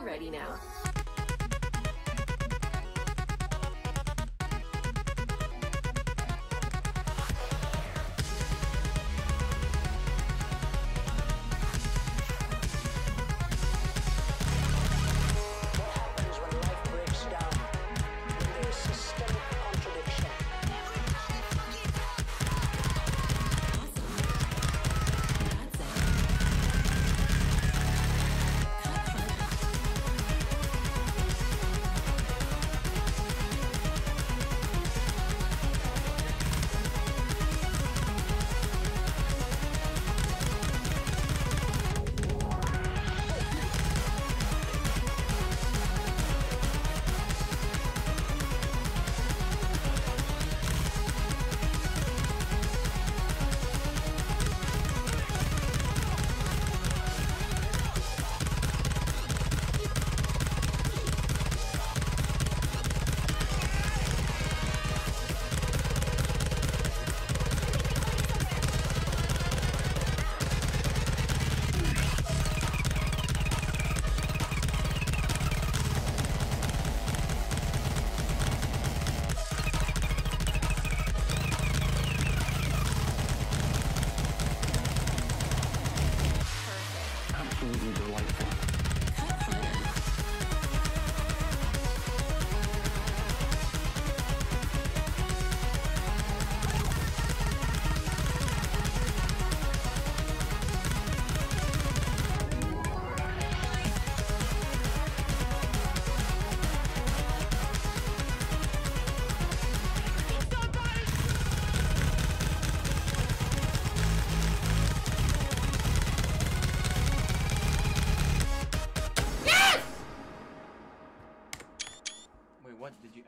are ready now.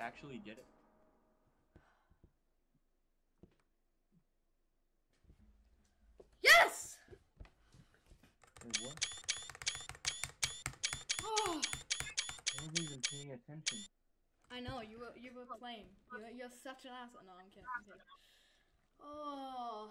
Actually get it? Yes! Wait, what? Oh, I wasn't even paying attention. I know you were you were playing. You're, you're such an asshole. No, I'm kidding. I'm kidding. Oh,